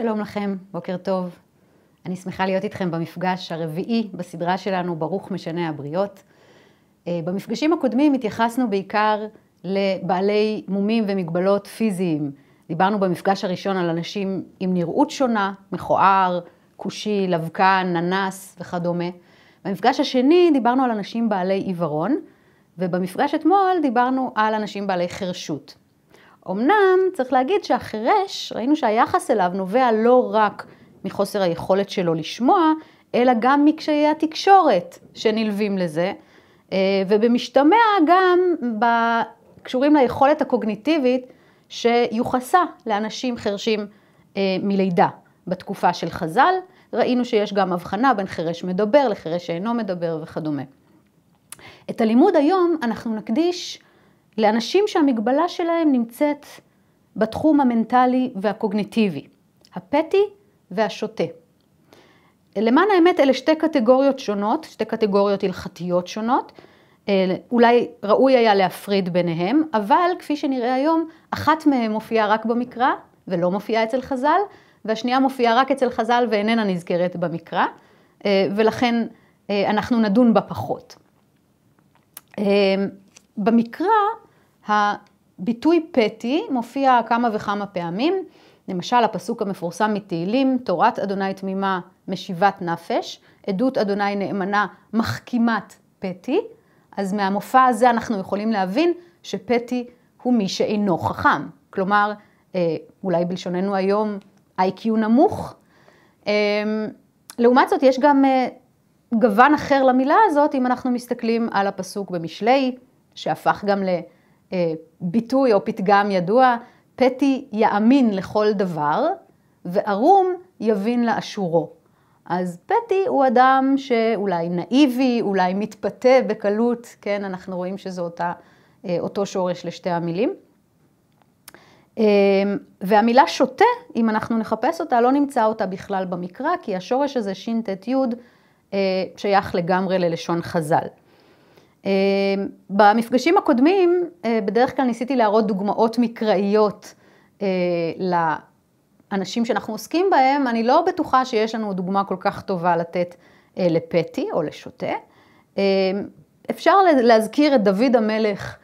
שלום לכם, בוקר טוב. אני שמחה להיות איתכם במפגש הרביעי בסדרה שלנו, ברוך משנה הבריות. אה, במפגשים הקודמים התייחסנו בעיקר לבעלי מומים ומגבלות פיזיים. דיברנו במפגש הראשון על אנשים עם נראות שונה, מכוער, כושי, לבקן, ננס וכדומה. במפגש השני דיברנו על אנשים בעלי עיוורון, ובמפגש אתמול דיברנו על אנשים בעלי חרשות. אמנם צריך להגיד שהחירש, ראינו שהיחס אליו נובע לא רק מחוסר היכולת שלו לשמוע, אלא גם מקשיי התקשורת שנלווים לזה, אה, ובמשתמע גם קשורים ליכולת הקוגניטיבית שיוחסה לאנשים חרשים אה, מלידה. בתקופה של חז"ל ראינו שיש גם הבחנה בין חירש מדבר לחירש שאינו מדבר וכדומה. את הלימוד היום אנחנו נקדיש לאנשים שהמגבלה שלהם נמצאת בתחום המנטלי והקוגניטיבי, הפטי והשוטה. למען האמת אלה שתי קטגוריות שונות, שתי קטגוריות הלכתיות שונות, אולי ראוי היה להפריד ביניהם, אבל כפי שנראה היום, אחת מהן מופיעה רק במקרא ולא מופיעה אצל חז"ל, והשנייה מופיעה רק אצל חז"ל ואיננה נזכרת במקרא, אה, ולכן אה, אנחנו נדון בה פחות. במקרא הביטוי פתי מופיע כמה וכמה פעמים, למשל הפסוק המפורסם מתהילים, תורת אדוני תמימה משיבת נפש, עדות אדוני נאמנה מחכימת פתי, אז מהמופע הזה אנחנו יכולים להבין שפתי הוא מי שאינו חכם, כלומר, אה, אולי בלשוננו היום איי-קיו נמוך. אה, לעומת זאת, יש גם אה, גוון אחר למילה הזאת, אם אנחנו מסתכלים על הפסוק במשלי, שהפך גם לביטוי או פתגם ידוע, פתי יאמין לכל דבר, וערום יבין לאשורו. אז פטי הוא אדם שאולי נאיבי, אולי מתפתה בקלות, כן, אנחנו רואים שזה אותה, אה, אותו שורש לשתי המילים. אה, והמילה שוטה, אם אנחנו נחפש אותה, לא נמצא אותה בכלל במקרא, כי השורש הזה, ש"ט י', אה, שייך לגמרי ללשון חז"ל. במפגשים הקודמים, בדרך כלל ניסיתי להראות דוגמאות מקראיות האנשים שאנחנו עוסקים בהם, אני לא בטוחה שיש לנו דוגמה כל כך טובה לתת אה, לפטי או לשוטה. אה, אפשר להזכיר את דוד המלך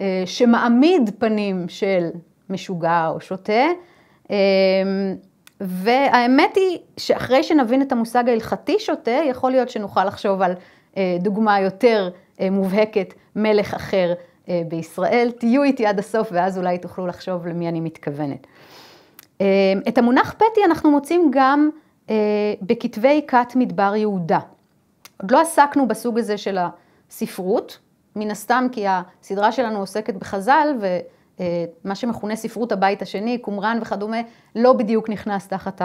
אה, שמעמיד פנים של משוגע או שוטה, והאמת היא שאחרי שנבין את המושג ההלכתי שוטה, יכול להיות שנוכל לחשוב על דוגמה יותר מובהקת, מלך אחר בישראל. תהיו איתי עד הסוף ואז אולי תוכלו לחשוב למי אני מתכוונת. אמ, את המונח פטי אנחנו מוצאים גם אה, בכתבי כת מדבר יהודה. עוד לא עסקנו בסוג הזה של הספרות, מן הסתם כי הסדרה שלנו עוסקת בחז"ל ומה שמכונה ספרות הבית השני, קומראן וכדומה, לא בדיוק נכנס תחת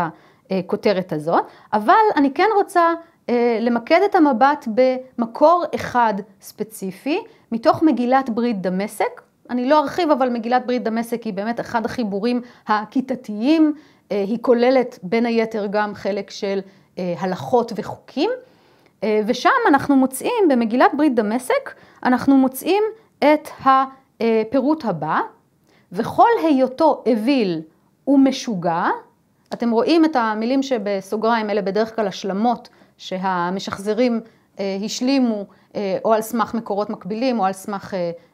הכותרת הזאת, אבל אני כן רוצה אה, למקד את המבט במקור אחד ספציפי, מתוך מגילת ברית דמשק, אני לא ארחיב, אבל מגילת ברית דמשק היא באמת אחד החיבורים הכיתתיים. אה, היא כוללת בין היתר גם חלק של אה, הלכות וחוקים. אה, ושם אנחנו מוצאים, במגילת ברית דמשק, אנחנו מוצאים את הפירוט הבא, וכל היותו אוויל ומשוגע, אתם רואים את המילים שבסוגריים, אלה בדרך כלל השלמות שהמשחזרים השלימו או על סמך מקורות מקבילים או על סמך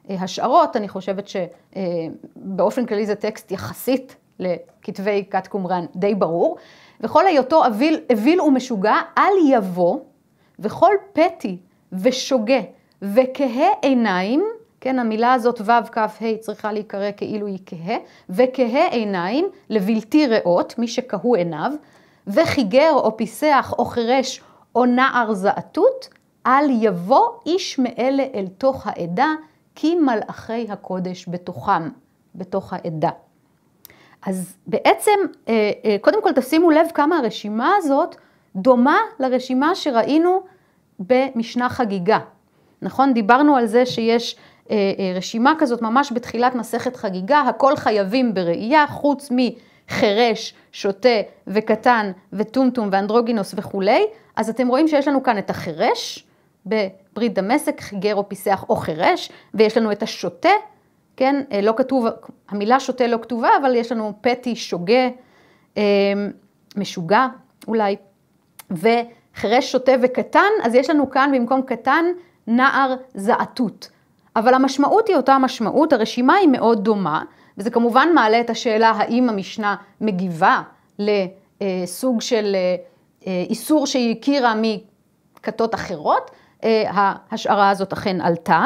השערות, אני חושבת שבאופן כללי זה טקסט יחסית לכתבי כת קומראן די ברור, וכל היותו אוויל, אוויל ומשוגע, אל יבוא, וכל פתי ושוגה וכהה עיניים, כן, המילה הזאת ו' כ' ה' צריכה להיקרא כאילו היא כהה, וכהה עיניים לבלתי ראות, מי שכהו עיניו, וחיגר או פיסח או חירש או נער זעתות, אל יבוא איש מאלה אל תוך העדה, כי מלאכי הקודש בתוכם, בתוך העדה. אז בעצם, אה, אה, קודם כל תשימו לב כמה הרשימה הזאת דומה לרשימה שראינו במשנה חגיגה. נכון? דיברנו על זה שיש אה, רשימה כזאת ממש בתחילת מסכת חגיגה, הכל חייבים בראייה, חוץ חירש, שוטה וקטן וטומטום ואנדרוגינוס וכולי, אז אתם רואים שיש לנו כאן את החירש בברית דמשק, חיגר או פיסח או חירש, ויש לנו את השוטה, כן, אה, לא כתוב, המילה שוטה לא כתובה, אבל יש לנו פטי, שוגה, אה, משוגע אולי, וחירש, שוטה וקטן, אז יש לנו כאן במקום קטן נער זעתות. אבל המשמעות היא אותה משמעות, הרשימה היא מאוד דומה, וזה כמובן מעלה את השאלה האם המשנה מגיבה לסוג של אה, איסור שהיא הכירה מכתות אחרות, ההשערה הזאת אכן עלתה,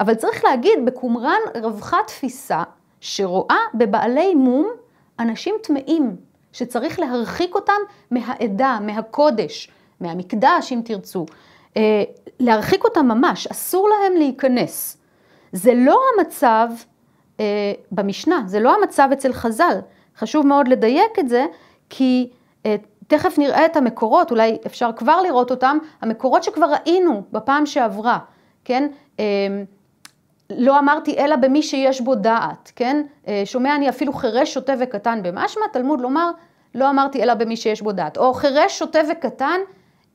אבל צריך להגיד, בקומראן רווחה תפיסה שרואה בבעלי מום אנשים טמאים, שצריך להרחיק אותם מהעדה, מהקודש, מהמקדש אם תרצו, אה, להרחיק אותם ממש, אסור להם להיכנס. זה לא המצב אה, במשנה, זה לא המצב אצל חז"ל. חשוב מאוד לדייק את זה, כי אה, תכף נראה את המקורות, אולי אפשר כבר לראות אותם, המקורות שכבר ראינו בפעם שעברה, כן? לא אמרתי אלא במי שיש בו דעת, כן? שומע אני אפילו חירש, שוטה וקטן במשמע, תלמוד לומר, לא אמרתי אלא במי שיש בו דעת. או חירש, שוטה וקטן,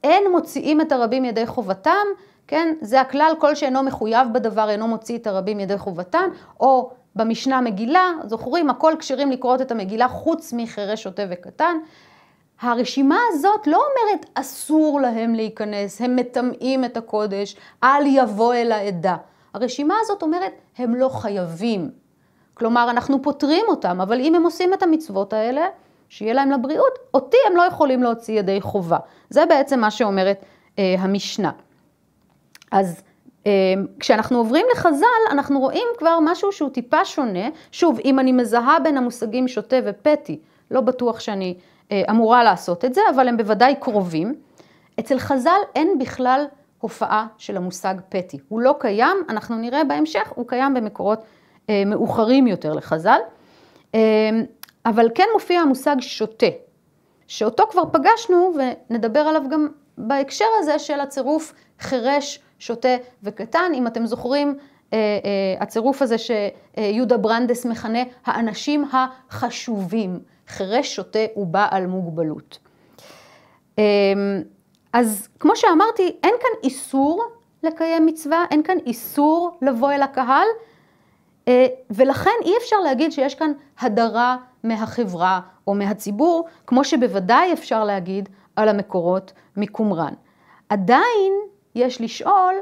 אין מוציאים את הרבים ידי חובתם, כן? זה הכלל, כל שאינו מחויב בדבר אינו מוציא את הרבים ידי חובתם, או במשנה מגילה, זוכרים, הכל כשרים לקרות את המגילה חוץ מחירש, שוטה וקטן. הרשימה הזאת לא אומרת אסור להם להיכנס, הם מטמאים את הקודש, אל יבוא אל העדה. הרשימה הזאת אומרת, הם לא חייבים. כלומר, אנחנו פותרים אותם, אבל אם הם עושים את המצוות האלה, שיהיה להם לבריאות, אותי הם לא יכולים להוציא ידי חובה. זה בעצם מה שאומרת אה, המשנה. אז אה, כשאנחנו עוברים לחז"ל, אנחנו רואים כבר משהו שהוא טיפה שונה. שוב, אם אני מזהה בין המושגים שוטה ופטי, לא בטוח שאני אמורה לעשות את זה, אבל הם בוודאי קרובים. אצל חז"ל אין בכלל הופעה של המושג פטי. הוא לא קיים, אנחנו נראה בהמשך, הוא קיים במקורות אה, מאוחרים יותר לחז"ל. אה, אבל כן מופיע המושג שוטה, שאותו כבר פגשנו ונדבר עליו גם בהקשר הזה של הצירוף חירש, שוטה וקטן. אם אתם זוכרים, אה, אה, הצירוף הזה שיהודה ברנדס מכנה האנשים החשובים, חירש, שוטה ובעל מוגבלות. אה, אז כמו שאמרתי, אין כאן איסור לקיים מצווה, אין כאן איסור לבוא אל הקהל, ולכן אי אפשר להגיד שיש כאן הדרה מהחברה או מהציבור, כמו שבוודאי אפשר להגיד על המקורות מקומראן. עדיין יש לשאול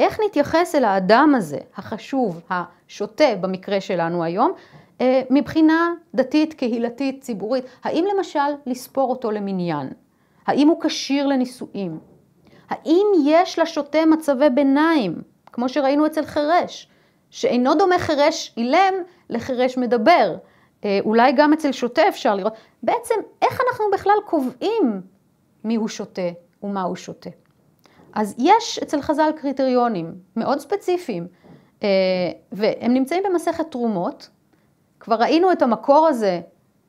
איך נתייחס אל האדם הזה, החשוב, השוטה במקרה שלנו היום, אה, מבחינה דתית, קהילתית, ציבורית. האם למשל לספור אותו למניין? האם הוא כשיר לנישואים? האם יש לשוטה מצבי ביניים, כמו שראינו אצל חירש, שאינו דומה חירש אילם לחירש מדבר? אה, אולי גם אצל שוטה אפשר לראות. בעצם, איך אנחנו בכלל קובעים מיהו שוטה ומהו שוטה? אז יש אצל חז"ל קריטריונים מאוד ספציפיים, אה, והם נמצאים במסכת תרומות. כבר ראינו את המקור הזה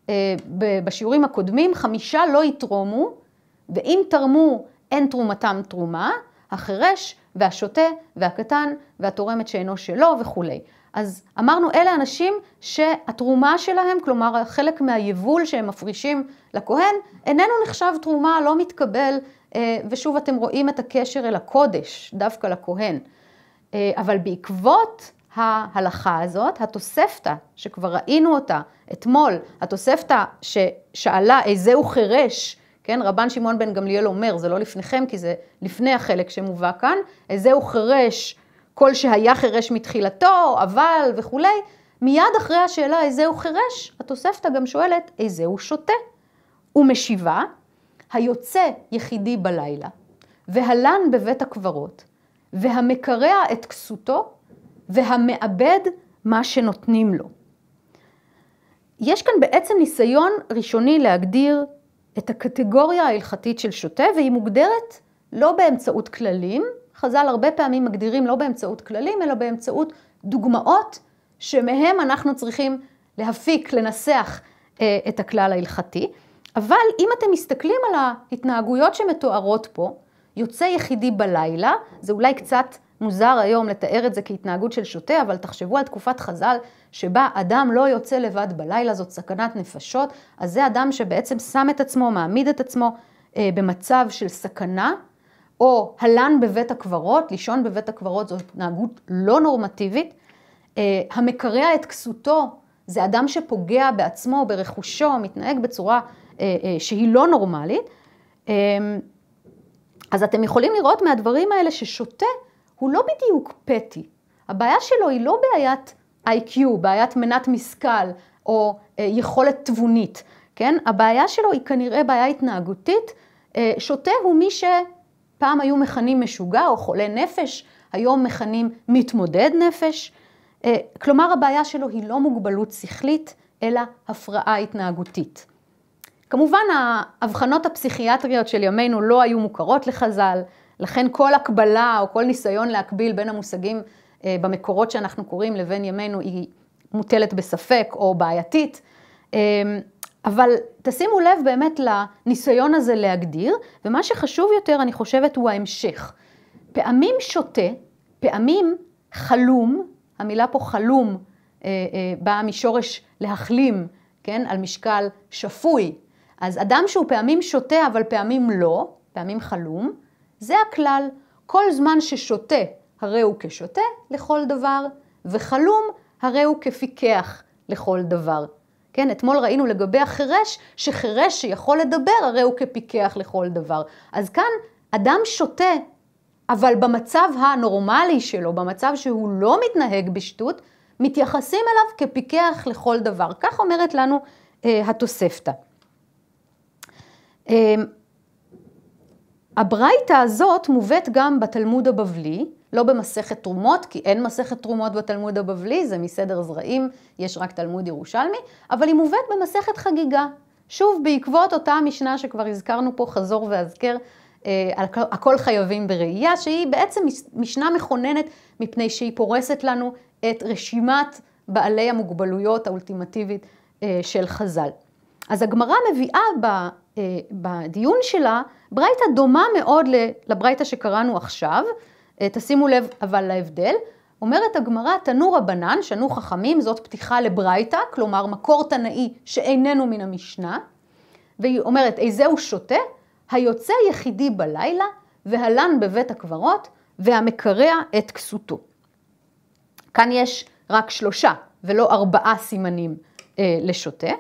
אה, בשיעורים הקודמים, חמישה לא יתרומו, ואם תרמו אין תרומתם תרומה, החירש והשוטה והקטן והתורמת שאינו שלו וכולי. אז אמרנו, אלה אנשים שהתרומה שלהם, כלומר חלק מהיבול שהם מפרישים לכהן, איננו נחשב תרומה, לא מתקבל, אה, ושוב אתם רואים את הקשר אל הקודש, דווקא לכהן. אה, אבל בעקבות ההלכה הזאת, התוספתא, שכבר ראינו אותה אתמול, התוספתא ששאלה איזהו חירש, כן, רבן שמעון בן גמליאל אומר, זה לא לפניכם כי זה לפני החלק שמובא כאן, איזהו חירש כל שהיה חירש מתחילתו, אבל וכולי, מיד אחרי השאלה איזהו חירש, התוספתא גם שואלת איזהו שוטה. ומשיבה, היוצא יחידי בלילה, והלן בבית הקברות, והמקרע את כסותו, והמאבד מה שנותנים לו. יש כאן בעצם ניסיון ראשוני להגדיר את הקטגוריה ההלכתית של שוטה, והיא מוגדרת לא באמצעות כללים, חז"ל הרבה פעמים מגדירים לא באמצעות כללים, אלא באמצעות דוגמאות שמהם אנחנו צריכים להפיק, לנסח אה, את הכלל ההלכתי. אבל אם אתם מסתכלים על ההתנהגויות שמתוארות פה, יוצא יחידי בלילה, זה אולי קצת מוזר היום לתאר את זה כהתנהגות של שוטה, אבל תחשבו על תקופת חז"ל שבה אדם לא יוצא לבד בלילה, זאת סכנת נפשות, אז זה אדם שבעצם שם את עצמו, מעמיד את עצמו אה, במצב של סכנה, או הלן בבית הקברות, לישון בבית הקברות זו התנהגות לא נורמטיבית. אה, המקרע את כסותו זה אדם שפוגע בעצמו, ברכושו, מתנהג בצורה אה, אה, שהיא לא נורמלית. אה, אז אתם יכולים לראות מהדברים האלה ששוטה הוא לא בדיוק פטי. הבעיה שלו היא לא בעיית IQ, בעיית מנת משכל או אה, יכולת תבונית, כן? הבעיה שלו היא כנראה בעיה התנהגותית. אה, שוטה הוא מי שפעם היו מכנים משוגע או חולה נפש, היום מכנים מתמודד נפש. אה, כלומר, הבעיה שלו היא לא מוגבלות שכלית, אלא הפרעה התנהגותית. כמובן, האבחנות הפסיכיאטריות של ימינו לא היו מוכרות לחז"ל, לכן כל הקבלה או כל ניסיון להקביל בין המושגים אה, במקורות שאנחנו קוראים לבין ימינו היא מוטלת בספק או בעייתית. אה, אבל תשימו לב באמת לניסיון הזה להגדיר, ומה שחשוב יותר, אני חושבת, הוא ההמשך. פעמים שוטה, פעמים חלום, המילה פה חלום אה, באה משורש להחלים, כן, על משקל שפוי. אז אדם שהוא פעמים שותה אבל פעמים לא, פעמים חלום, זה הכלל. כל זמן ששותה, הרי הוא כשותה לכל דבר, וחלום, הרי הוא כפיקח לכל דבר. כן, אתמול ראינו לגבי החירש, שחירש שיכול לדבר, הרי הוא כפיקח לכל דבר. אז כאן אדם שותה, אבל במצב הנורמלי שלו, במצב שהוא לא מתנהג בשטות, מתייחסים אליו כפיקח לכל דבר. כך אומרת לנו אה, התוספתא. אה, הברייתא הזאת מובאת גם בתלמוד הבבלי, לא במסכת תרומות, כי אין מסכת תרומות בתלמוד הבבלי, זה מסדר זרעים, יש רק תלמוד ירושלמי, אבל היא מובאת במסכת חגיגה. שוב, בעקבות אותה המשנה שכבר הזכרנו פה, חזור והזכר, אה, הכל חייבים בראייה, שהיא בעצם משנה מכוננת, מפני שהיא פורסת לנו את רשימת בעלי המוגבלויות האולטימטיבית אה, של חז"ל. אז הגמרא מביאה אה, בדיון שלה ברייתא דומה מאוד לברייתא שקראנו עכשיו, אה, תשימו לב אבל להבדל. אומרת הגמרא, תנו רבנן, שנו חכמים, זאת פתיחה לברייתא, כלומר מקור תנאי שאיננו מן המשנה, והיא אומרת, איזהו שותה? היוצא יחידי בלילה, והלן בבית הקברות, והמקרע את כסותו. כאן יש רק שלושה ולא ארבעה סימנים אה, לשוטה.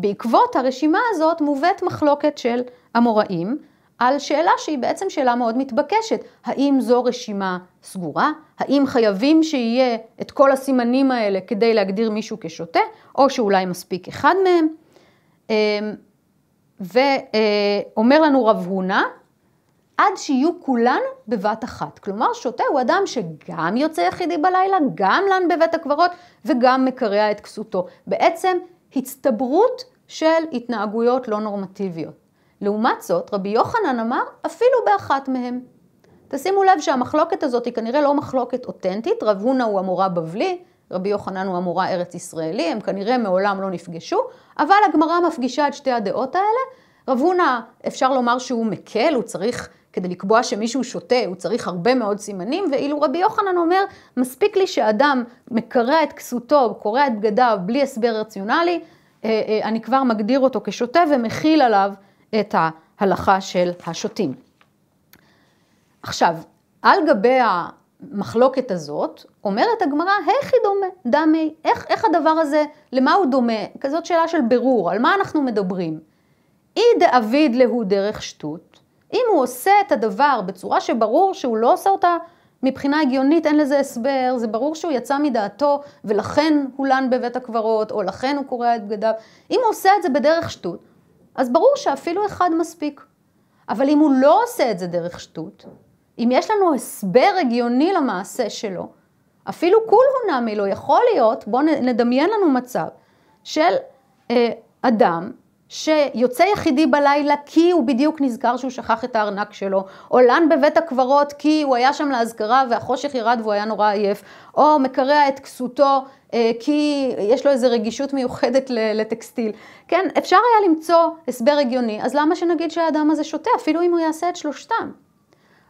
בעקבות הרשימה הזאת מובאת מחלוקת של המוראים על שאלה שהיא בעצם שאלה מאוד מתבקשת. האם זו רשימה סגורה? האם חייבים שיהיה את כל הסימנים האלה כדי להגדיר מישהו כשוטה, או שאולי מספיק אחד מהם? אמ, ואומר לנו רב הונא, עד שיהיו כולן בבת אחת. כלומר, שוטה הוא אדם שגם יוצא יחידי בלילה, גם לן בבית הקברות וגם מקרע את כסותו. בעצם הצטברות של התנהגויות לא נורמטיביות. לעומת זאת, רבי יוחנן אמר, אפילו באחת מהם. תשימו לב שהמחלוקת הזאת היא כנראה לא מחלוקת אותנטית, רב הונא הוא המורה בבלי, רבי יוחנן הוא המורה ארץ ישראלי, הם כנראה מעולם לא נפגשו, אבל הגמרא מפגישה את שתי הדעות האלה. רב הונא, אפשר לומר שהוא מקל, הוא צריך, כדי לקבוע שמישהו שותה, הוא צריך הרבה מאוד סימנים, ואילו רבי יוחנן אומר, מספיק לי שאדם מקרע את כסותו, קורע את בגדיו בלי הסבר רציונלי, אני כבר מגדיר אותו כשותה ומכיל עליו את ההלכה של השותים. עכשיו, על גבי המחלוקת הזאת, אומרת הגמרא, היכי דומה, דמי, איך, איך הדבר הזה, למה הוא דומה? כזאת שאלה של בירור, על מה אנחנו מדברים? אי דאביד להו דרך שטות, אם הוא עושה את הדבר בצורה שברור שהוא לא עושה אותה מבחינה הגיונית אין לזה הסבר, זה ברור שהוא יצא מדעתו ולכן הוא לן בבית הקברות, או לכן הוא קורע את בגדיו. אם הוא עושה את זה בדרך שטות, אז ברור שאפילו אחד מספיק. אבל אם הוא לא עושה את זה דרך שטות, אם יש לנו הסבר הגיוני למעשה שלו, אפילו כולו נמי לא יכול להיות, בואו נדמיין לנו מצב של אה, אדם שיוצא יחידי בלילה כי הוא בדיוק נזכר שהוא שכח את הארנק שלו, או לן בבית הקברות כי הוא היה שם לאזכרה והחושך ירד והוא היה נורא עייף, או מקרע את כסותו אה, כי יש לו איזו רגישות מיוחדת לטקסטיל. כן, אפשר היה למצוא הסבר הגיוני, אז למה שנגיד שהאדם הזה שותה, אפילו אם הוא יעשה את שלושתם?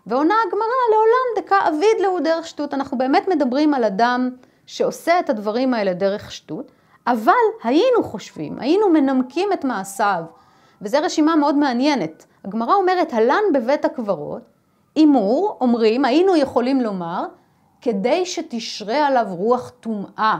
ועונה הגמרא, לעולם דקה אביד להו דרך שטות. אנחנו באמת מדברים על אדם שעושה את הדברים האלה דרך שטות, אבל היינו חושבים, היינו מנמקים את מעשיו, וזו רשימה מאוד מעניינת. הגמרא אומרת, הלן בבית הקברות, הימור, אומרים, היינו יכולים לומר, כדי שתשרה עליו רוח טומאה,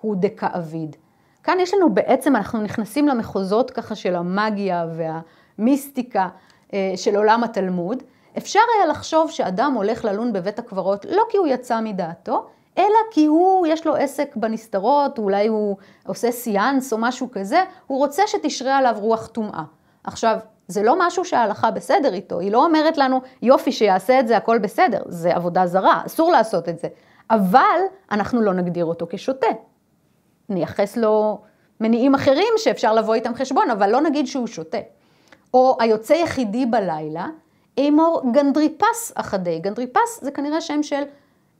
הוא דכאביד. כאן יש לנו בעצם, אנחנו נכנסים למחוזות ככה של המאגיה והמיסטיקה אה, של עולם התלמוד. אפשר היה לחשוב שאדם הולך ללון בבית הקברות לא כי הוא יצא מדעתו, אלא כי הוא, יש לו עסק בנסתרות, אולי הוא עושה סיאנס או משהו כזה, הוא רוצה שתשרה עליו רוח טומאה. עכשיו, זה לא משהו שההלכה בסדר איתו, היא לא אומרת לנו, יופי, שיעשה את זה, הכל בסדר, זה עבודה זרה, אסור לעשות את זה. אבל אנחנו לא נגדיר אותו כשוטה. נייחס לו מניעים אחרים שאפשר לבוא איתם חשבון, אבל לא נגיד שהוא שוטה. או היוצא יחידי בלילה, אימור גנדריפס אחדי. גנדריפס זה כנראה שם של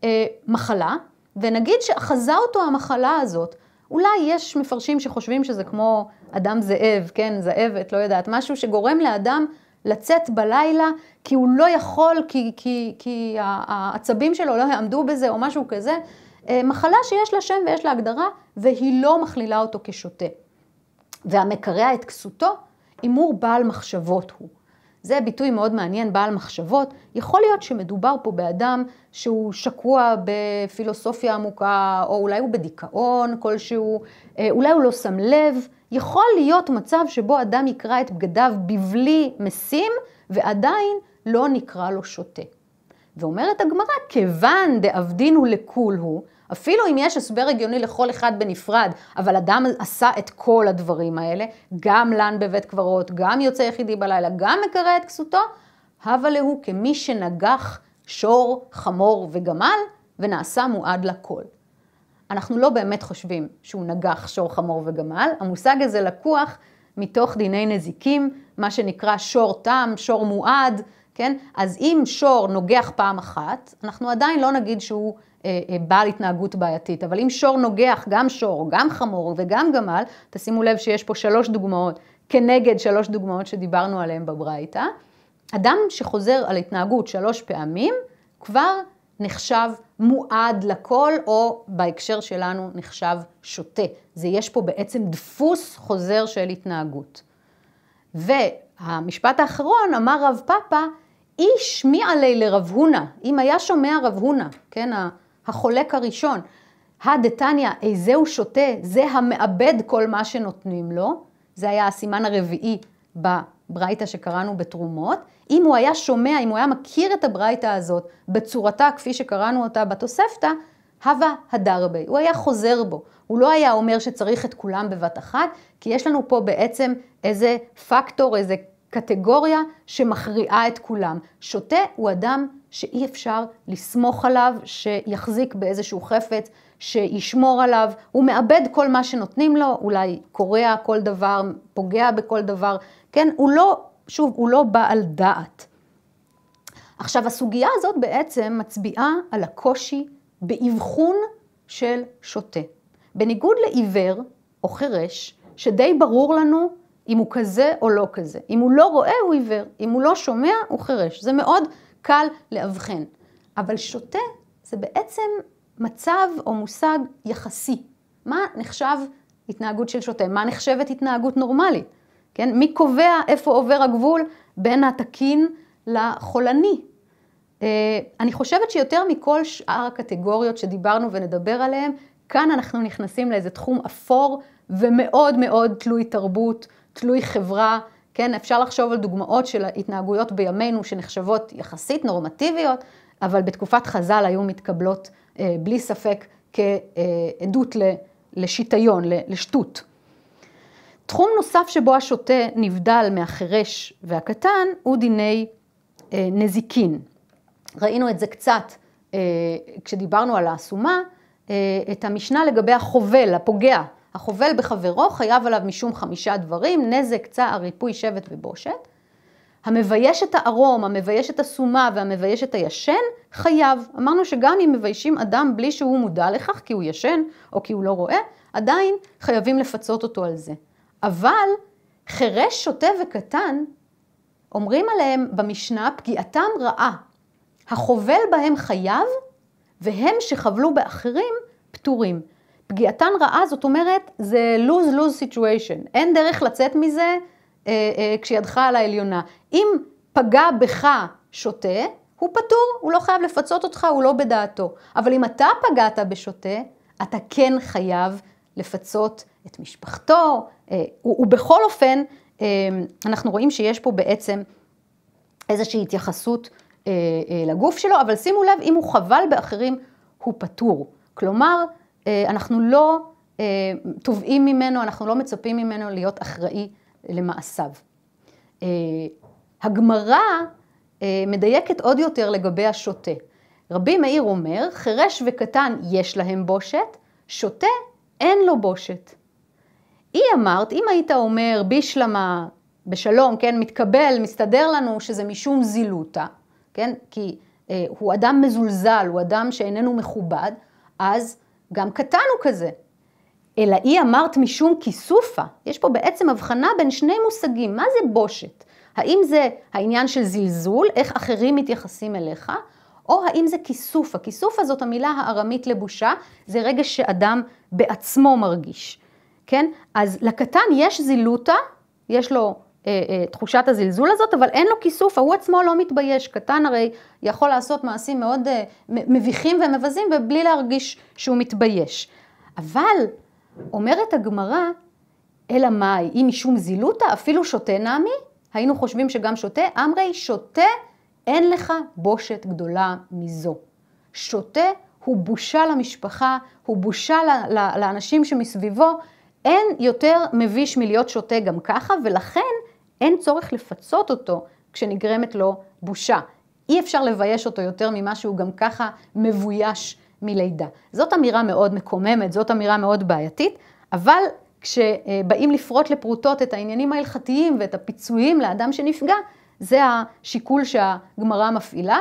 אה, מחלה, ונגיד שאחזה אותו המחלה הזאת, אולי יש מפרשים שחושבים שזה כמו אדם זאב, כן, זאבת, לא יודעת, משהו שגורם לאדם לצאת בלילה כי הוא לא יכול, כי, כי, כי העצבים שלו לא יעמדו בזה או משהו כזה. אה, מחלה שיש לה שם ויש לה הגדרה, והיא לא מכלילה אותו כשוטה. והמקרע את כסותו, הימור בעל מחשבות הוא. זה ביטוי מאוד מעניין, בעל מחשבות. יכול להיות שמדובר פה באדם שהוא שקוע בפילוסופיה עמוקה, או אולי הוא בדיכאון כלשהו, אה, אולי הוא לא שם לב. יכול להיות מצב שבו אדם יקרא את בגדיו בבלי משים, ועדיין לא נקרא לו שוטה. ואומרת הגמרא, כיוון דאבדינו לכול הוא, אפילו אם יש הסבר הגיוני לכל אחד בנפרד, אבל אדם עשה את כל הדברים האלה, גם לן בבית קברות, גם יוצא יחידי בלילה, גם מקרא את כסותו, הווה להו כמי שנגח שור, חמור וגמל, ונעשה מועד לכל. אנחנו לא באמת חושבים שהוא נגח שור, חמור וגמל, המושג הזה לקוח מתוך דיני נזיקים, מה שנקרא שור תם, שור מועד, כן? אז אם שור נוגח פעם אחת, אנחנו עדיין לא נגיד שהוא בעל התנהגות בעייתית, אבל אם שור נוגח, גם שור, גם חמור וגם גמל, תשימו לב שיש פה שלוש דוגמאות כנגד שלוש דוגמאות שדיברנו עליהן בברייתא. אדם שחוזר על התנהגות שלוש פעמים, כבר נחשב מועד לכל, או בהקשר שלנו נחשב שוטה. זה יש פה בעצם דפוס חוזר של התנהגות. והמשפט האחרון, אמר רב פאפא, איש מי עלי לרב הונא, אם היה שומע רב הונא, כן, החולק הראשון, הדתניא, איזהו שוטה, זה המאבד כל מה שנותנים לו, זה היה הסימן הרביעי בברייתא שקראנו בתרומות. אם הוא היה שומע, אם הוא היה מכיר את הברייתא הזאת בצורתה כפי שקראנו אותה בתוספתא, הווה הדרבי, הוא היה חוזר בו. הוא לא היה אומר שצריך את כולם בבת אחת, כי יש לנו פה בעצם איזה פקטור, איזה קטגוריה שמכריעה את כולם. שוטה הוא אדם שאי אפשר לסמוך עליו, שיחזיק באיזשהו חפץ, שישמור עליו, הוא מאבד כל מה שנותנים לו, אולי קורע כל דבר, פוגע בכל דבר, כן? הוא לא, שוב, הוא לא בעל דעת. עכשיו, הסוגיה הזאת בעצם מצביעה על הקושי באבחון של שוטה. בניגוד לעיוור או חירש, שדי ברור לנו אם הוא כזה או לא כזה. אם הוא לא רואה, הוא עיוור. אם הוא לא שומע, הוא חירש. זה מאוד קל לאבחן. אבל שוטה זה בעצם מצב או מושג יחסי. מה נחשב התנהגות של שוטה? מה נחשבת התנהגות נורמלית? כן? מי קובע איפה עובר הגבול בין התקין לחולני? אה, אני חושבת שיותר מכל שאר הקטגוריות שדיברנו ונדבר עליהן, כאן אנחנו נכנסים לאיזה תחום אפור ומאוד מאוד תלוי תרבות, תלוי חברה, כן, אפשר לחשוב על דוגמאות של התנהגויות בימינו שנחשבות יחסית נורמטיביות, אבל בתקופת חז"ל היו מתקבלות אה, בלי ספק כעדות לשיטיון, לשטות. תחום נוסף שבו השוטה נבדל מהחירש והקטן הוא דיני אה, נזיקין. ראינו את זה קצת אה, כשדיברנו על העסומה, את המשנה לגבי החובל, הפוגע, החובל בחברו חייב עליו משום חמישה דברים, נזק, צער, ריפוי, שבט ובושת. המבייש את הערום, המבייש את הסומה והמבייש את הישן, חייב. אמרנו שגם אם מביישים אדם בלי שהוא מודע לכך, כי הוא ישן או כי הוא לא רואה, עדיין חייבים לפצות אותו על זה. אבל חירש, שוטה וקטן, אומרים עליהם במשנה, פגיעתם רעה. החובל בהם חייב, והם שחבלו באחרים פטורים. פגיעתן רעה, זאת אומרת, זה lose-lose situation. אין דרך לצאת מזה אה, אה, כשידך על העליונה. אם פגע בך שוטה, הוא פטור, הוא לא חייב לפצות אותך, הוא לא בדעתו. אבל אם אתה פגעת בשוטה, אתה כן חייב לפצות את משפחתו, אה, ובכל אופן, אה, אנחנו רואים שיש פה בעצם איזושהי התייחסות אה, לגוף שלו, אבל שימו לב, אם הוא חבל באחרים, הוא פטור. כלומר, אנחנו לא תובעים ממנו, אנחנו לא מצפים ממנו להיות אחראי למעשיו. הגמרא מדייקת עוד יותר לגבי השוטה. רבי מאיר אומר, חירש וקטן יש להם בושת, שוטה אין לו בושת. היא אמרת, אם היית אומר בישלמה, בשלום, כן, מתקבל, מסתדר לנו שזה משום זילותה, כן, כי אה, הוא אדם מזולזל, הוא אדם שאיננו מכובד, אז גם קטן הוא כזה. אלא היא אמרת משום כיסופה, יש פה בעצם הבחנה בין שני מושגים, מה זה בושת? האם זה העניין של זלזול, איך אחרים מתייחסים אליך, או האם זה כיסופה? כיסופה זאת המילה הארמית לבושה, זה רגע שאדם בעצמו מרגיש, כן? אז לקטן יש זילותה, יש לו תחושת הזלזול הזאת, אבל אין לו כיסופה, הוא עצמו לא מתבייש. קטן הרי יכול לעשות מעשים מאוד אה, מביכים ומבזים ובלי להרגיש שהוא מתבייש. אבל, אומרת הגמרא, אלא מאי, אם משום זילותה, אפילו שותה נמי, היינו חושבים שגם שותה, אמרי שותה אין לך בושת גדולה מזו. שוטה הוא בושה למשפחה, הוא בושה לאנשים שמסביבו, אין יותר מביש מלהיות שוטה גם ככה, ולכן אין צורך לפצות אותו כשנגרמת לו בושה. אי אפשר לבייש אותו יותר ממה שהוא גם ככה מבויש מלידה. זאת אמירה מאוד מקוממת, זאת אמירה מאוד בעייתית, אבל כשבאים לפרוט לפרוטות את העניינים ההלכתיים ואת הפיצויים לאדם שנפגע, זה השיקול שהגמרא מפעילה,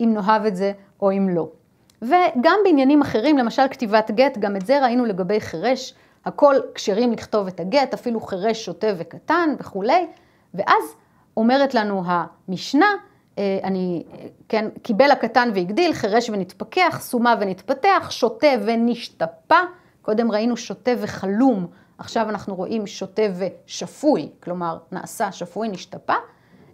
אם נאהב את זה או אם לא. וגם בעניינים אחרים, למשל כתיבת גט, גם את זה ראינו לגבי חירש, הכל כשרים לכתוב את הגט, אפילו חירש שוטה וקטן וכולי, ואז אומרת לנו המשנה, אה, אני, כן, קיבל הקטן והגדיל, חירש ונתפכח, סומה ונתפתח, שוטה ונשתפע, קודם ראינו שוטה וחלום, עכשיו אנחנו רואים שוטה ושפוי, כלומר נעשה שפוי, נשתפע.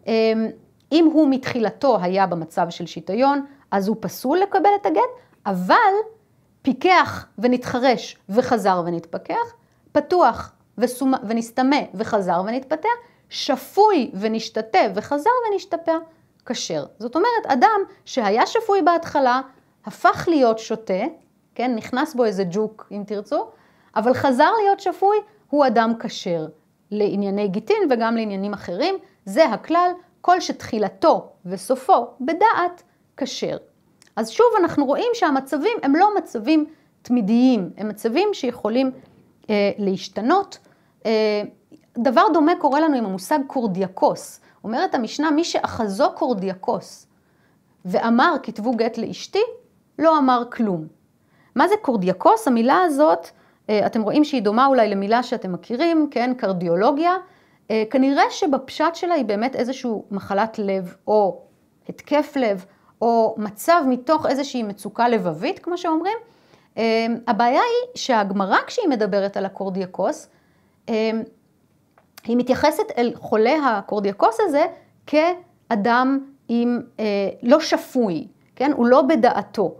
אמ, אם הוא מתחילתו היה במצב של שיטיון, אז הוא פסול לקבל את הגט, אבל פיקח ונתחרש וחזר ונתפכח, פתוח ונסתמה וחזר ונתפתח, שפוי ונשתתה וחזר ונשתפע, כשר. זאת אומרת, אדם שהיה שפוי בהתחלה, הפך להיות שוטה, כן, נכנס בו איזה ג'וק אם תרצו, אבל חזר להיות שפוי, הוא אדם כשר לענייני גיטין וגם לעניינים אחרים. זה הכלל, כל שתחילתו וסופו בדעת כשר. אז שוב אנחנו רואים שהמצבים הם לא מצבים תמידיים, הם מצבים שיכולים אה, להשתנות. אה, דבר דומה קורה לנו עם המושג קורדיאקוס. אומרת המשנה, מי שאחזו קורדיאקוס ואמר כתבו גט לאשתי, לא אמר כלום. מה זה קורדיאקוס? המילה הזאת, אה, אתם רואים שהיא דומה אולי למילה שאתם מכירים, כן, קרדיולוגיה. אה, כנראה שבפשט שלה היא באמת איזושהי מחלת לב, או התקף לב, או מצב מתוך איזושהי מצוקה לבבית, כמו שאומרים. אה, הבעיה היא שהגמרא, כשהיא מדברת על הקורדיאקוס, היא מתייחסת אל חולה הקורדיאקוס הזה כאדם עם לא שפוי, כן? הוא לא בדעתו.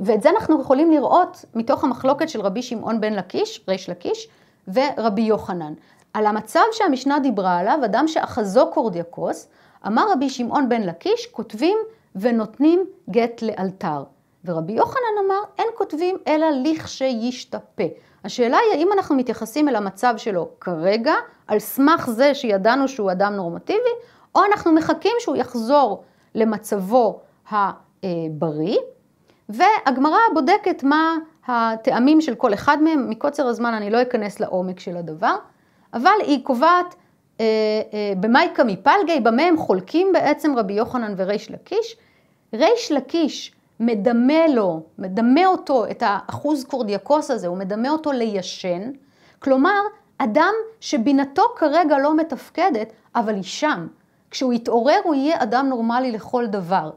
ואת זה אנחנו יכולים לראות מתוך המחלוקת של רבי שמעון בן לקיש, ריש לקיש, ורבי יוחנן. על המצב שהמשנה דיברה עליו, אדם שאחזו קורדיאקוס, אמר רבי שמעון בן לקיש, כותבים ונותנים גט לאלתר. ורבי יוחנן אמר, אין כותבים אלא לכשישתפה. השאלה היא האם אנחנו מתייחסים אל המצב שלו כרגע, על סמך זה שידענו שהוא אדם נורמטיבי, או אנחנו מחכים שהוא יחזור למצבו הבריא. והגמרא בודקת מה הטעמים של כל אחד מהם, מקוצר הזמן אני לא אכנס לעומק של הדבר. אבל היא קובעת אה, אה, במאיקה מפלגי, במה הם חולקים בעצם רבי יוחנן וריש לקיש. ריש לקיש מדמה לו, מדמה אותו, את האחוז קורדיאקוס הזה, הוא מדמה אותו לישן, כלומר, אדם שבינתו כרגע לא מתפקדת, אבל היא שם. כשהוא יתעורר הוא יהיה אדם נורמלי לכל דבר.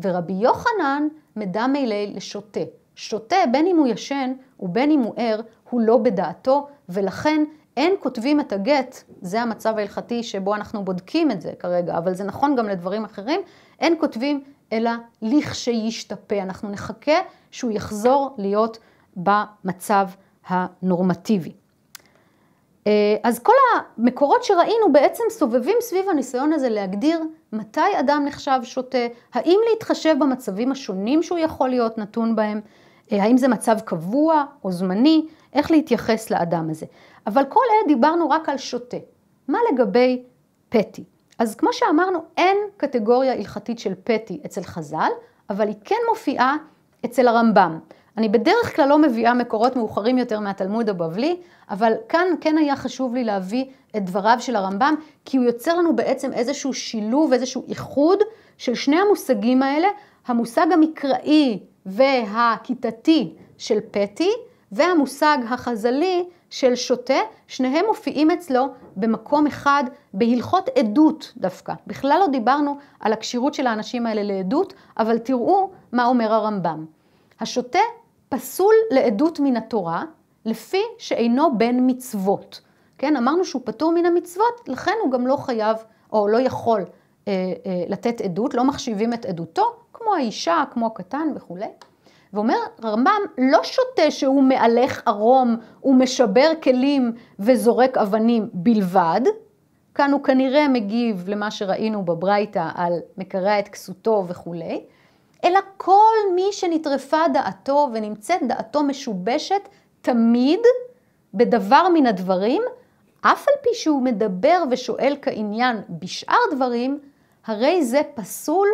ורבי יוחנן מדם מילי לשוטה. שוטה, בין אם הוא ישן ובין אם הוא ער, הוא לא בדעתו, ולכן אין כותבים את הגט, זה המצב ההלכתי שבו אנחנו בודקים את זה כרגע, אבל זה נכון גם לדברים אחרים, אין כותבים אלא לכשישתפה. אנחנו נחכה שהוא יחזור להיות במצב הנורמטיבי. אה, אז כל המקורות שראינו בעצם סובבים סביב הניסיון הזה להגדיר מתי אדם נחשב שוטה, האם להתחשב במצבים השונים שהוא יכול להיות נתון בהם, אה, האם זה מצב קבוע או זמני, איך להתייחס לאדם הזה. אבל כל אלה דיברנו רק על שוטה. מה לגבי פטי? אז כמו שאמרנו, אין קטגוריה הלכתית של פטי אצל חז"ל, אבל היא כן מופיעה אצל הרמב"ם. אני בדרך כלל לא מביאה מקורות מאוחרים יותר מהתלמוד הבבלי, אבל כאן כן היה חשוב לי להביא את דבריו של הרמב"ם, כי הוא יוצר לנו בעצם איזשהו שילוב, איזשהו איחוד של שני המושגים האלה, המושג המקראי והכיתתי של פטי, והמושג החז"לי של שוטה, שניהם מופיעים אצלו במקום אחד, בהלכות עדות דווקא. בכלל לא דיברנו על הכשירות של האנשים האלה לעדות, אבל תראו מה אומר הרמב"ם. השוטה פסול לעדות מן התורה, לפי שאינו בן מצוות. כן, אמרנו שהוא פטור מן המצוות, לכן הוא גם לא חייב או לא יכול אה, אה, לתת עדות, לא מחשיבים את עדותו, כמו האישה, כמו הקטן וכולי. ואומר רמב"ם, לא שותה שהוא מהלך ערום ומשבר כלים וזורק אבנים בלבד, כאן הוא כנראה מגיב למה שראינו בברייתא על מקרע את כסותו וכולי, אלא כל מי שנטרפה דעתו ונמצאת דעתו משובשת תמיד בדבר מן הדברים, אף על פי שהוא מדבר ושואל כעניין בשאר דברים, הרי זה פסול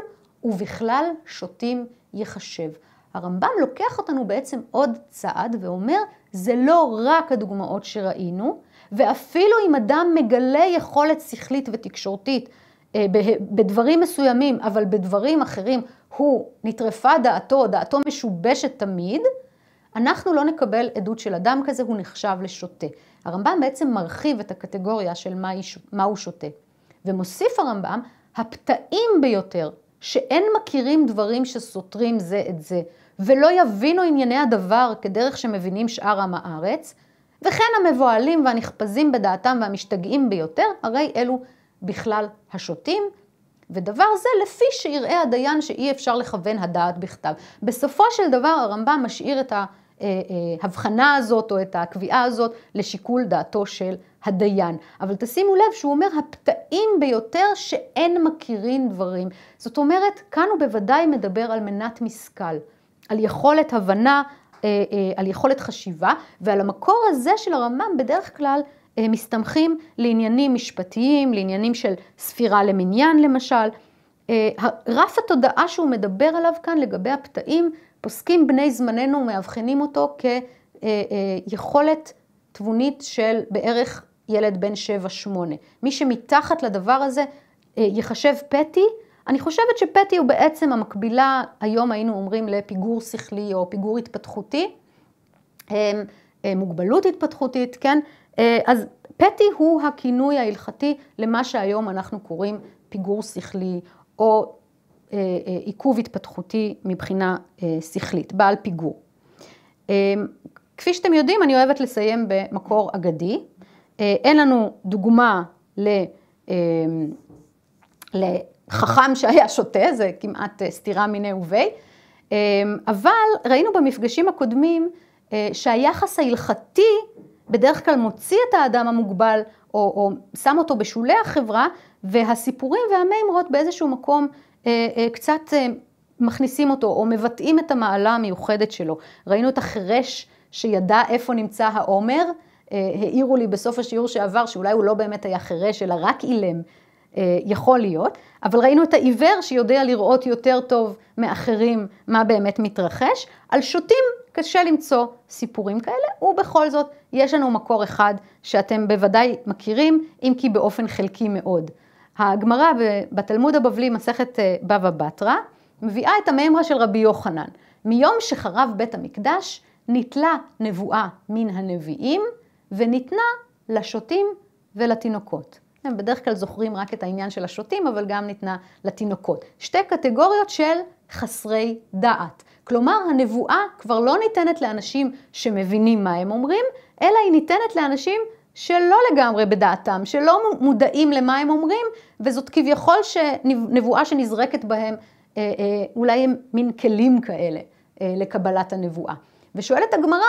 ובכלל שותים יחשב. הרמב"ם לוקח אותנו בעצם עוד צעד ואומר, זה לא רק הדוגמאות שראינו, ואפילו אם אדם מגלה יכולת שכלית ותקשורתית אה, בדברים מסוימים, אבל בדברים אחרים הוא נטרפה דעתו, דעתו משובשת תמיד, אנחנו לא נקבל עדות של אדם כזה, הוא נחשב לשוטה. הרמב"ם בעצם מרחיב את הקטגוריה של מה הוא שוטה. ומוסיף הרמב"ם, הפתאים ביותר, שאין מכירים דברים שסותרים זה את זה, ולא יבינו ענייני הדבר כדרך שמבינים שאר עם הארץ, וכן המבוהלים והנחפזים בדעתם והמשתגעים ביותר, הרי אלו בכלל השותים, ודבר זה לפי שיראה הדיין שאי אפשר לכוון הדעת בכתב. בסופו של דבר הרמב"ם משאיר את ההבחנה הזאת או את הקביעה הזאת לשיקול דעתו של הדיין. אבל תשימו לב שהוא אומר הפתאים ביותר שאין מכירים דברים. זאת אומרת, כאן הוא בוודאי מדבר על מנת משכל. על יכולת הבנה, אה, אה, על יכולת חשיבה, ועל המקור הזה של הרמב"ם בדרך כלל אה, מסתמכים לעניינים משפטיים, לעניינים של ספירה למניין למשל. רף התודעה שהוא מדבר עליו כאן לגבי הפתאים, פוסקים בני זמננו מאבחנים אותו כיכולת תבונית של בערך ילד בן 7-8. מי שמתחת לדבר הזה יחשב פטי, אני חושבת שפטי הוא בעצם המקבילה, היום היינו אומרים לפיגור שכלי או פיגור התפתחותי, אה, מוגבלות התפתחותית, כן? אה, אז פטי הוא הכינוי ההלכתי למה שהיום אנחנו קוראים פיגור שכלי או אה, עיכוב התפתחותי מבחינה שכלית, בעל פיגור. כפי שאתם יודעים, אני אוהבת לסיים במקור אגדי. אין לנו דוגמה ל... חכם שהיה שותה, זה כמעט אה, סתירה מיני ובי, אמ, אבל ראינו במפגשים הקודמים אה, שהיחס ההלכתי בדרך כלל מוציא את האדם המוגבל או, או שם אותו בשולי החברה, והסיפורים והמימרות באיזשהו מקום אה, קצת מכניסים אותו או מבטאים את המעלה המיוחדת שלו. ראינו את החירש שידע איפה נמצא העומר, העירו לי בסוף השיעור שעבר שאולי הוא לא באמת היה חירש אלא רק אילם. אה, יכול להיות, אבל ראינו את העיוור שיודע לראות יותר טוב מאחרים מה באמת מתרחש. על שוטים קשה למצוא סיפורים כאלה, ובכל זאת יש לנו מקור אחד שאתם בוודאי מכירים, אם כי באופן חלקי מאוד. הגמרא בתלמוד הבבלי, מסכת אה, בבא בתרא, מביאה את המימרה של רבי יוחנן. מיום שחרב בית המקדש, נתלה נבואה מן הנביאים, וניתנה לשוטים ולתינוקות. הם בדרך כלל זוכרים רק את העניין של השוטים, אבל גם ניתנה לתינוקות. שתי קטגוריות של חסרי דעת. כלומר, הנבואה כבר לא ניתנת לאנשים שמבינים מה הם אומרים, אלא היא ניתנת לאנשים שלא לגמרי בדעתם, שלא מודעים למה הם אומרים, וזאת כביכול נבואה שנזרקת בהם, אה, אה, אולי הם מין כלים כאלה אה, לקבלת הנבואה. ושואלת הגמרא,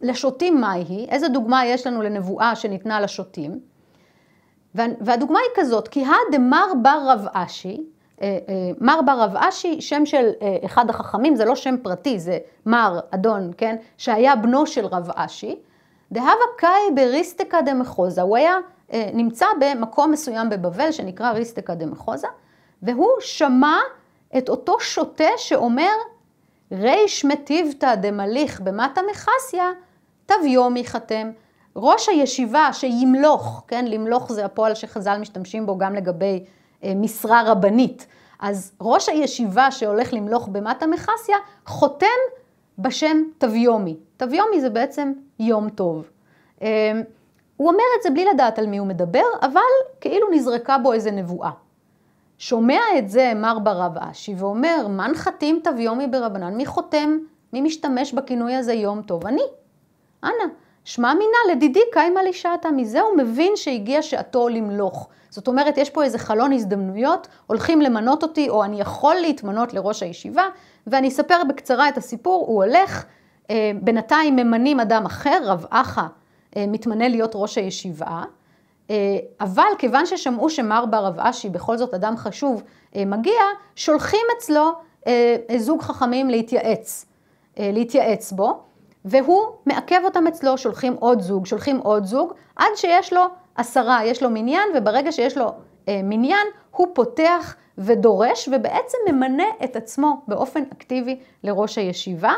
לשוטים מהי? איזה דוגמה יש לנו לנבואה שניתנה לשוטים? והדוגמה היא כזאת, כי הדמר בר רב אשי, מר בר רב אשי, שם של אחד החכמים, זה לא שם פרטי, זה מר, אדון, כן, שהיה בנו של רב אשי, דהבה קאי בריסטקה דמחוזה, הוא היה אה, נמצא במקום מסוים בבבל שנקרא ריסטקה דמחוזה, והוא שמע את אותו שוטה שאומר, ריש מטיבתא דמליך במטה מחסיה, תביומי חתם. ראש הישיבה שימלוך, כן, למלוך זה הפועל שחז"ל משתמשים בו גם לגבי אה, משרה רבנית. אז ראש הישיבה שהולך למלוך במטה מחסיה, חותם בשם תביומי. תביומי זה בעצם יום טוב. אמ, הוא אומר את זה בלי לדעת על מי הוא מדבר, אבל כאילו נזרקה בו איזה נבואה. שומע את זה מר ברב אשי ואומר, מן חתים תביומי ברבנן, מי חותם, מי משתמש בכינוי הזה יום טוב? אני. אנא, שמע מינה לדידי קיימה לשעתה, מזה הוא מבין שהגיע שעתו למלוך. זאת אומרת, יש פה איזה חלון הזדמנויות, הולכים למנות אותי, או אני יכול להתמנות לראש הישיבה, ואני אספר בקצרה את הסיפור, הוא הולך, אה, בינתיים ממנים אדם אחר, רב אחא, אה, מתמנה להיות ראש הישיבה, אה, אבל כיוון ששמעו שמר בר רב אשי, בכל זאת אדם חשוב, מגיע, שולחים אצלו זוג חכמים להתייעץ, להתייעץ בו, והוא מעכב אותם אצלו, שולחים עוד זוג, שולחים עוד זוג, עד שיש לו עשרה, יש לו מניין, וברגע שיש לו מניין, הוא פותח ודורש, ובעצם ממנה את עצמו באופן אקטיבי לראש הישיבה,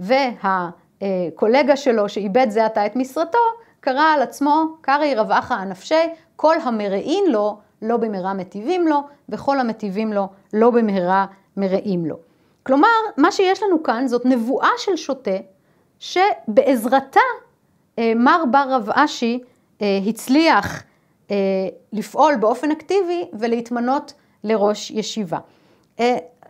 והקולגה שלו שאיבד זה עתה את משרתו, קרא על עצמו, קרעי רבחה הנפשי, כל המרעין לו, לא במהרה מטיבים לו, וכל המטיבים לו, לא במהרה מרעים לו. כלומר, מה שיש לנו כאן זאת נבואה של שוטה, שבעזרתה אה, מר בר רב אשי אה, הצליח אה, לפעול באופן אקטיבי ולהתמנות לראש ישיבה.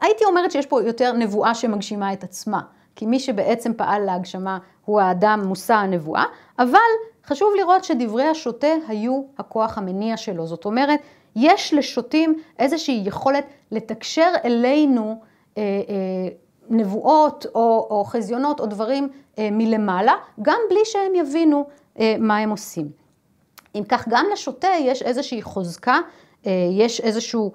הייתי אומרת שיש פה יותר נבואה שמגשימה את עצמה, כי מי שבעצם פעל להגשמה הוא האדם מושא הנבואה, אבל חשוב לראות שדברי השוטה היו הכוח המניע שלו. זאת אומרת, יש לשוטים איזושהי יכולת לתקשר אלינו אה, אה, נבואות או, או חזיונות או דברים אה, מלמעלה, גם בלי שהם יבינו אה, מה הם עושים. אם כך, גם לשוטה יש איזושהי חוזקה, אה, יש איזשהו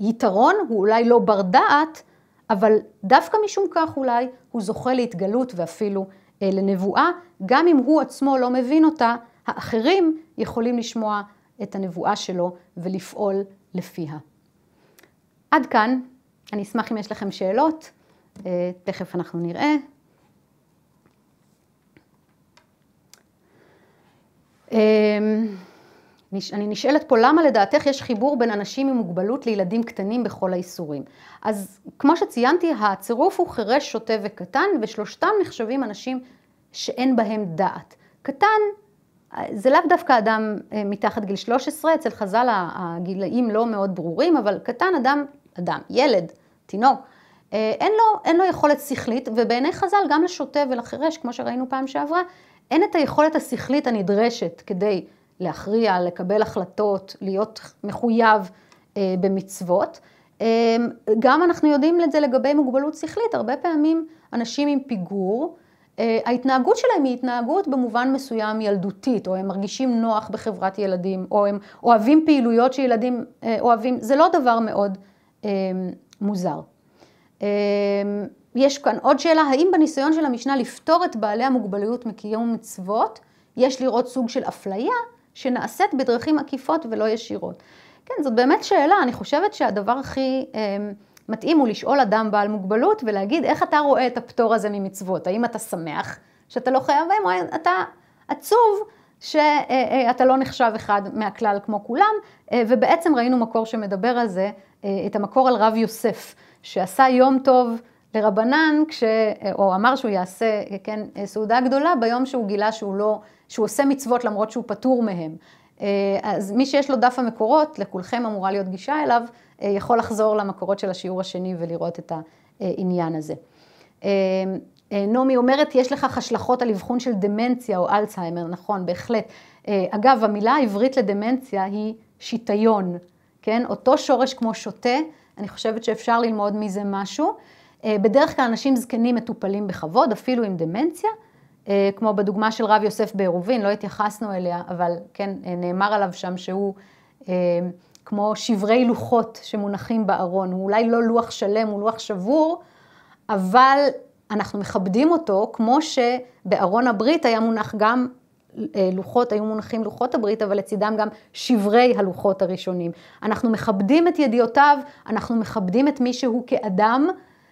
יתרון, הוא אולי לא בר דעת, אבל דווקא משום כך אולי הוא זוכה להתגלות ואפילו לנבואה, גם אם הוא עצמו לא מבין אותה, האחרים יכולים לשמוע את הנבואה שלו ולפעול לפיה. עד כאן, אני אשמח אם יש לכם שאלות, תכף אנחנו נראה. אני נשאלת פה, למה לדעתך יש חיבור בין אנשים עם מוגבלות לילדים קטנים בכל האיסורים? אז כמו שציינתי, הצירוף הוא חירש, שוטה וקטן, ושלושתם נחשבים אנשים שאין בהם דעת. קטן, זה לאו דווקא אדם אה, מתחת גיל 13, אצל חז"ל הגילאים לא מאוד ברורים, אבל קטן אדם, אדם, ילד, תינוק, אה, אין לו, אין לו יכולת שכלית, ובעיני חז"ל, גם לשוטה ולחירש, כמו שראינו פעם שעברה, אין את היכולת השכלית הנדרשת כדי להכריע, לקבל החלטות, להיות מחויב אה, במצוות. אה, גם אנחנו יודעים את זה לגבי מוגבלות שכלית, הרבה פעמים אנשים עם פיגור, אה, ההתנהגות שלהם היא התנהגות במובן מסוים ילדותית, או הם מרגישים נוח בחברת ילדים, או הם אוהבים פעילויות שילדים אוהבים, זה לא דבר מאוד מוזר. יש כאן עוד שאלה, האם בניסיון של המשנה לפתור את בעלי המוגבלויות מקיום מצוות, יש לראות סוג של אפליה שנעשית בדרכים עקיפות ולא ישירות? כן, זאת באמת שאלה, אני חושבת שהדבר הכי אה, מתאים הוא לשאול אדם בעל מוגבלות ולהגיד איך אתה רואה את הפטור הזה ממצוות, האם אתה שמח שאתה לא חייב בהם, או אתה עצוב שאתה לא נחשב אחד מהכלל כמו כולם, אה, ובעצם ראינו מקור שמדבר על זה, אה, את המקור על רב יוסף, שעשה יום טוב לרבנן, כש... או אמר שהוא יעשה, כן, סעודה גדולה ביום שהוא גילה שהוא לא, שהוא עושה מצוות למרות שהוא פטור מהם. אז מי שיש לו דף המקורות, לכולכם אמורה להיות גישה אליו, יכול לחזור למקורות של השיעור השני ולראות את העניין הזה. נעמי אומרת, יש לכך השלכות על אבחון של דמנציה או אלצהיימר, נכון, בהחלט. אגב, המילה העברית לדמנציה היא שיטיון, כן? אותו שורש כמו שוטה, אני חושבת שאפשר ללמוד מזה משהו. בדרך כלל אנשים זקנים מטופלים בכבוד, אפילו עם דמנציה, כמו בדוגמה של רב יוסף בעירובין, לא התייחסנו אליה, אבל כן, נאמר עליו שם שהוא כמו שברי לוחות שמונחים בארון, הוא אולי לא לוח שלם, הוא לוח שבור, אבל אנחנו מכבדים אותו, כמו שבארון הברית היה מונח גם לוחות, היו מונחים לוחות הברית, אבל לצידם גם שברי הלוחות הראשונים. אנחנו מכבדים את ידיעותיו, אנחנו מכבדים את מי שהוא כאדם,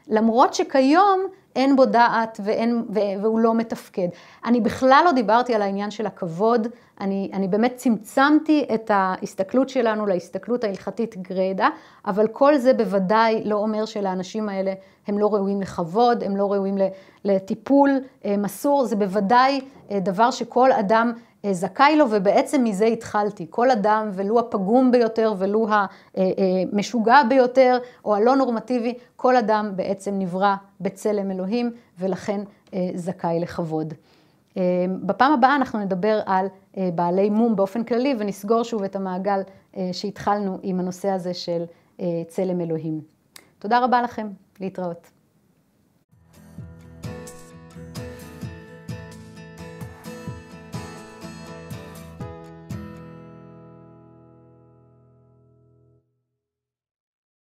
למרות שכיום אין בו דעת ואין, והוא לא מתפקד. אני בכלל לא דיברתי על העניין של הכבוד, אני, אני באמת צמצמתי את ההסתכלות שלנו להסתכלות ההלכתית גרידא, אבל כל זה בוודאי לא אומר שלאנשים האלה הם לא ראויים לכבוד, הם לא ראויים לטיפול אה, מסור, זה בוודאי אה, דבר שכל אדם זכאי לו, ובעצם מזה התחלתי. כל אדם, ולו הפגום ביותר, ולו המשוגע ביותר, או הלא נורמטיבי, כל אדם בעצם נברא בצלם אלוהים, ולכן זכאי לכבוד. בפעם הבאה אנחנו נדבר על בעלי מום באופן כללי, ונסגור שוב את המעגל שהתחלנו עם הנושא הזה של צלם אלוהים. תודה רבה לכם, להתראות.